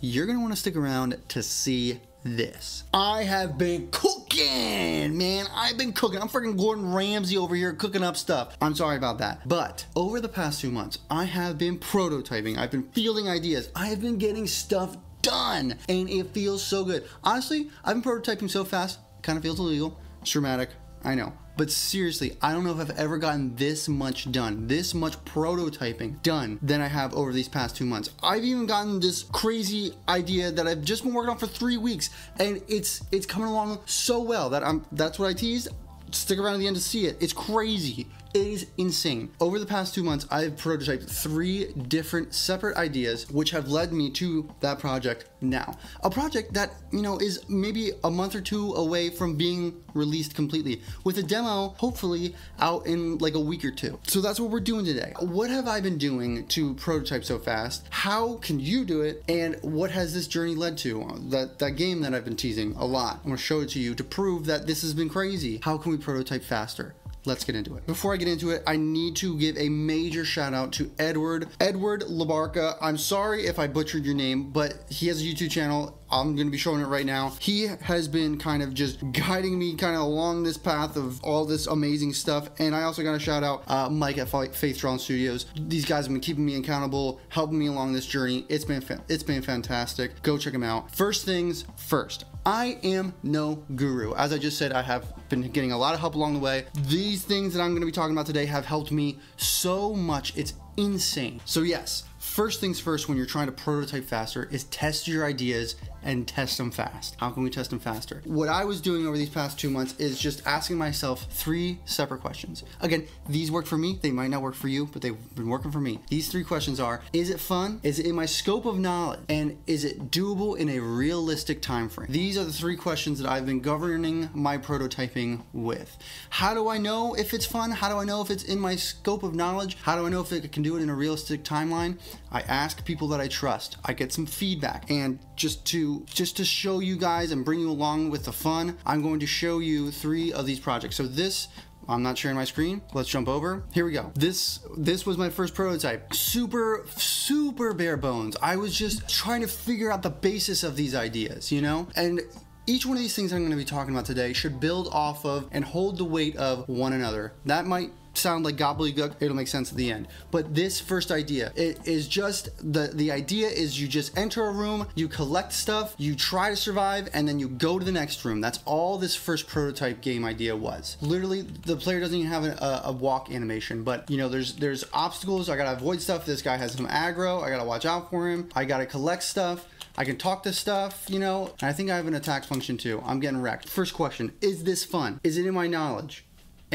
you're gonna wanna stick around to see this. I have been cooking, man. I've been cooking. I'm freaking Gordon Ramsay over here cooking up stuff. I'm sorry about that. But over the past two months, I have been prototyping. I've been fielding ideas. I have been getting stuff done, and it feels so good. Honestly, I've been prototyping so fast, kind of feels illegal. It's dramatic. I know. But seriously, I don't know if I've ever gotten this much done, this much prototyping done than I have over these past two months. I've even gotten this crazy idea that I've just been working on for three weeks, and it's it's coming along so well that I'm that's what I teased. Stick around to the end to see it. It's crazy. It is insane. Over the past two months, I've prototyped three different separate ideas, which have led me to that project now. A project that, you know, is maybe a month or two away from being released completely, with a demo hopefully out in like a week or two. So that's what we're doing today. What have I been doing to prototype so fast? How can you do it? And what has this journey led to? That, that game that I've been teasing a lot. I'm gonna show it to you to prove that this has been crazy. How can we prototype faster? Let's get into it. Before I get into it, I need to give a major shout out to Edward. Edward Labarca. I'm sorry if I butchered your name, but he has a YouTube channel. I'm going to be showing it right now. He has been kind of just guiding me kind of along this path of all this amazing stuff. And I also got to shout out uh, Mike at Faith Drawn Studios. These guys have been keeping me accountable, helping me along this journey. It's been it's been fantastic. Go check them out. First things first. I am no guru. As I just said, I have been getting a lot of help along the way. These things that I'm going to be talking about today have helped me so much. It's insane. So, yes, first things first when you're trying to prototype faster is test your ideas and test them fast. How can we test them faster? What I was doing over these past two months is just asking myself three separate questions. Again, these work for me. They might not work for you, but they've been working for me. These three questions are Is it fun? Is it in my scope of knowledge? And is it doable in a realistic time frame? These are the three questions that I've been governing my prototyping with. How do I know if it's fun? How do I know if it's in my scope of knowledge? How do I know if it can do it in a realistic timeline? I ask people that I trust. I get some feedback. And just to just to show you guys and bring you along with the fun, I'm going to show you three of these projects. So this I'm not sharing my screen. Let's jump over. Here we go. This this was my first prototype. Super super bare bones. I was just trying to figure out the basis of these ideas, you know? And each one of these things I'm going to be talking about today should build off of and hold the weight of one another. That might sound like gobbledygook, it'll make sense at the end. But this first idea, it is just the the idea is you just enter a room, you collect stuff, you try to survive, and then you go to the next room. That's all this first prototype game idea was. Literally, the player doesn't even have a, a walk animation, but you know, there's there's obstacles. I gotta avoid stuff. This guy has some aggro. I gotta watch out for him. I gotta collect stuff. I can talk to stuff, you know, and I think I have an attack function too. I'm getting wrecked. First question, is this fun? Is it in my knowledge?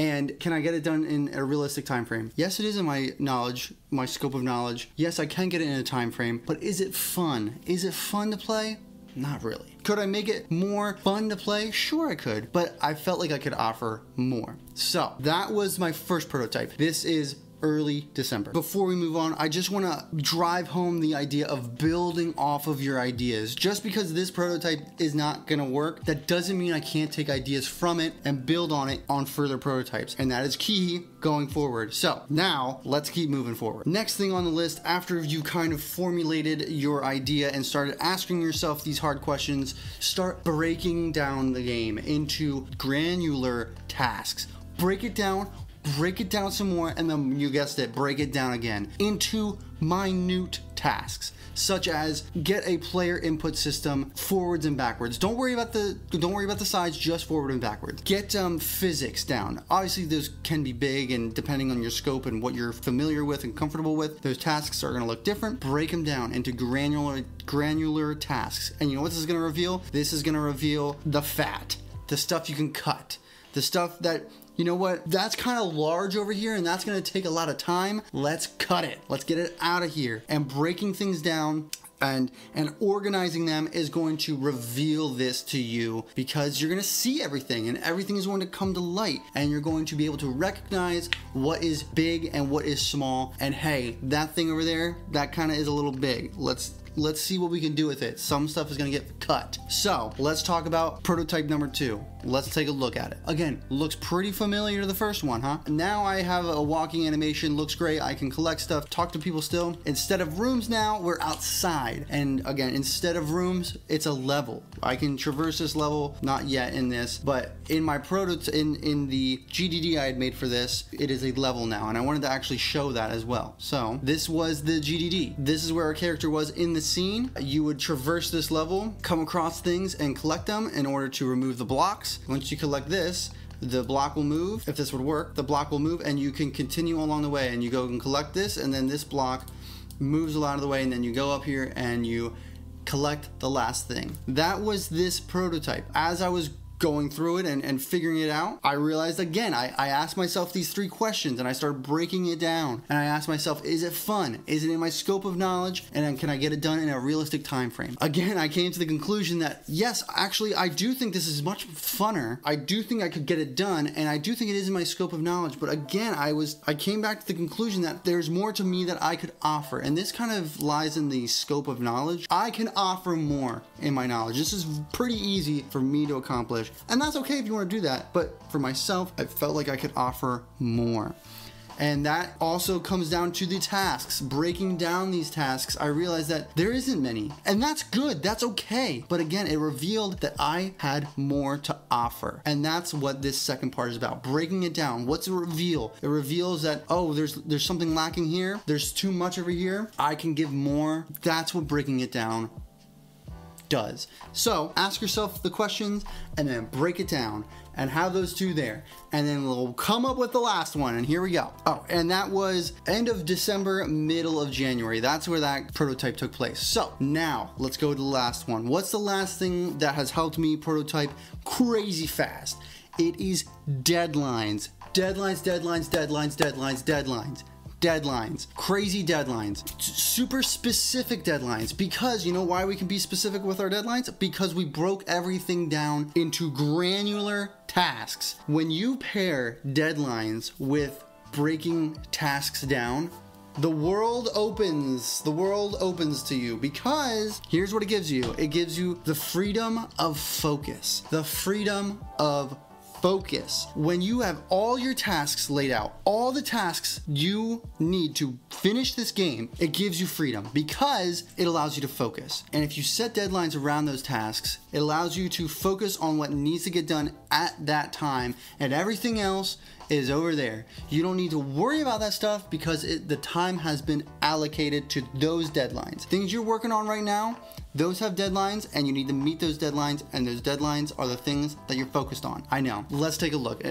And can I get it done in a realistic time frame? Yes, it is in my knowledge, my scope of knowledge. Yes, I can get it in a time frame, but is it fun? Is it fun to play? Not really. Could I make it more fun to play? Sure, I could, but I felt like I could offer more. So that was my first prototype. This is early December. Before we move on, I just want to drive home the idea of building off of your ideas. Just because this prototype is not going to work, that doesn't mean I can't take ideas from it and build on it on further prototypes. And that is key going forward. So now let's keep moving forward. Next thing on the list, after you kind of formulated your idea and started asking yourself these hard questions, start breaking down the game into granular tasks. Break it down break it down some more, and then you guessed it, break it down again into minute tasks such as get a player input system forwards and backwards. Don't worry about the don't worry about the sides just forward and backwards get um, physics down. Obviously those can be big and depending on your scope and what you're familiar with and comfortable with those tasks are going to look different. Break them down into granular granular tasks. And you know what this is going to reveal? This is going to reveal the fat the stuff you can cut the stuff that you know what, that's kind of large over here and that's gonna take a lot of time. Let's cut it. Let's get it out of here. And breaking things down and and organizing them is going to reveal this to you because you're going to see everything and everything is going to come to light and you're going to be able to recognize what is big and what is small and hey that thing over there that kind of is a little big let's let's see what we can do with it some stuff is going to get cut so let's talk about prototype number two let's take a look at it. Again, looks pretty familiar to the first one, huh? Now I have a walking animation, looks great. I can collect stuff, talk to people still. Instead of rooms now, we're outside. And again, instead of rooms, it's a level. I can traverse this level, not yet in this, but in my prototype, in, in the GDD I had made for this, it is a level now. And I wanted to actually show that as well. So this was the GDD. This is where our character was in the scene. You would traverse this level, come across things and collect them in order to remove the blocks. Once you collect this, the block will move. If this would work, the block will move and you can continue along the way and you go and collect this and then this block moves a lot of the way and then you go up here and you collect the last thing. That was this prototype. As I was going through it and, and figuring it out, I realized again, I, I asked myself these three questions and I started breaking it down. And I asked myself, is it fun? Is it in my scope of knowledge? And can I get it done in a realistic time frame? Again, I came to the conclusion that yes, actually, I do think this is much funner. I do think I could get it done, and I do think it is in my scope of knowledge. But again, I was I came back to the conclusion that there's more to me that I could offer. And this kind of lies in the scope of knowledge. I can offer more in my knowledge. This is pretty easy for me to accomplish and that's okay if you want to do that. But for myself, I felt like I could offer more. And that also comes down to the tasks. Breaking down these tasks, I realized that there isn't many. And that's good, that's okay. But again, it revealed that I had more to offer. And that's what this second part is about. Breaking it down. What's a reveal? It reveals that, oh, there's there's something lacking here, there's too much over here. I can give more. That's what breaking it down does. So ask yourself the questions and then break it down and have those two there. And then we'll come up with the last one. And here we go. Oh, and that was end of December, middle of January. That's where that prototype took place. So now let's go to the last one. What's the last thing that has helped me prototype crazy fast? It is deadlines. Deadlines, deadlines, deadlines, deadlines, deadlines deadlines, crazy deadlines, super specific deadlines. Because you know why we can be specific with our deadlines? Because we broke everything down into granular tasks. When you pair deadlines with breaking tasks down, the world opens. The world opens to you because here's what it gives you it gives you the freedom of focus, the freedom of focus. When you have all your tasks laid out, all the tasks you need to finish this game, it gives you freedom because it allows you to focus. And if you set deadlines around those tasks, it allows you to focus on what needs to get done at that time, and everything else is over there. You don't need to worry about that stuff because it, the time has been allocated to those deadlines. Things you're working on right now, those have deadlines and you need to meet those deadlines and those deadlines are the things that you're focused on. I know. Let's take a look.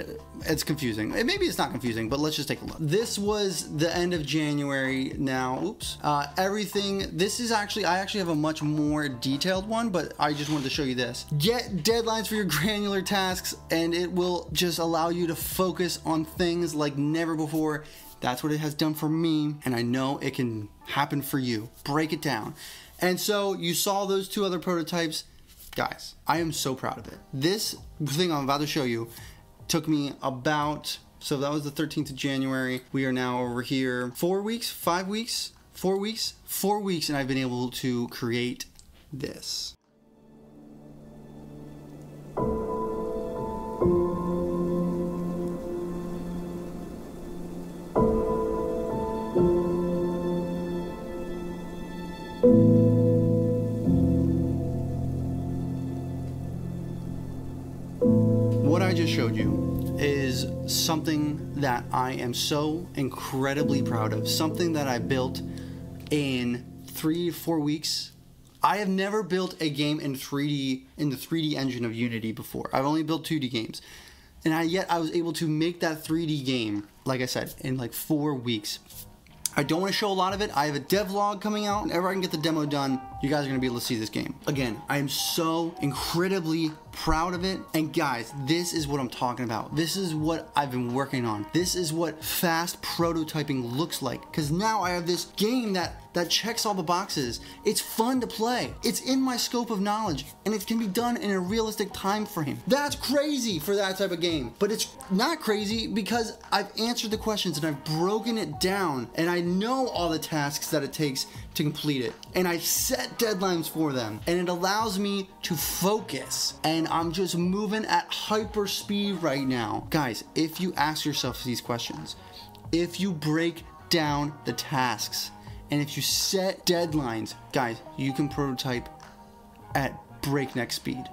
it's confusing. Maybe it's not confusing, but let's just take a look. This was the end of January now. Oops. Uh, everything, this is actually, I actually have a much more detailed one, but I just wanted to show you this. Get deadlines for your granular tasks and it will just allow you to focus on things like never before. That's what it has done for me, and I know it can happen for you. Break it down. And so you saw those two other prototypes. Guys, I am so proud of it. This thing I'm about to show you took me about, so that was the 13th of January. We are now over here four weeks, five weeks, four weeks, four weeks, and I've been able to create this. Showed you is something that I am so incredibly proud of. Something that I built in three, four weeks. I have never built a game in 3D in the 3D engine of Unity before. I've only built 2D games. And I, yet I was able to make that 3D game, like I said, in like four weeks. I don't want to show a lot of it. I have a devlog coming out. Whenever I can get the demo done, you guys are going to be able to see this game. Again, I am so incredibly proud of it. And guys, this is what I'm talking about. This is what I've been working on. This is what fast prototyping looks like. Because now I have this game that that checks all the boxes. It's fun to play. It's in my scope of knowledge and it can be done in a realistic time frame. That's crazy for that type of game. But it's not crazy because I've answered the questions and I've broken it down and I know all the tasks that it takes to complete it. And I set deadlines for them and it allows me to focus. And I'm just moving at hyper speed right now. Guys, if you ask yourself these questions, if you break down the tasks and if you set deadlines, guys, you can prototype at breakneck speed.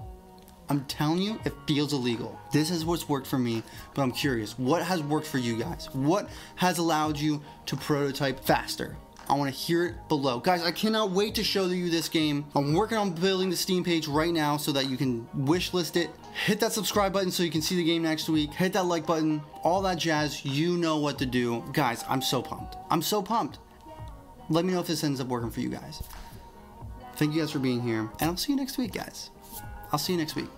I'm telling you, it feels illegal. This is what's worked for me, but I'm curious, what has worked for you guys? What has allowed you to prototype faster? I want to hear it below. Guys, I cannot wait to show you this game. I'm working on building the Steam page right now so that you can wishlist it. Hit that subscribe button so you can see the game next week. Hit that like button, all that jazz. You know what to do. Guys, I'm so pumped. I'm so pumped. Let me know if this ends up working for you guys. Thank you guys for being here, and I'll see you next week, guys. I'll see you next week.